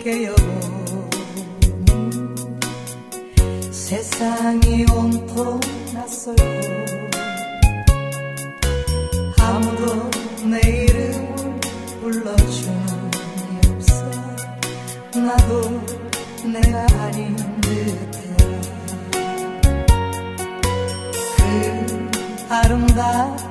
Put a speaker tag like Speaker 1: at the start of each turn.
Speaker 1: 줄게요. 세상이 온통 낯설고 아무도 내 이름을 불러주는 없어. 나도 내가 아닌 듯해. 그 아름다운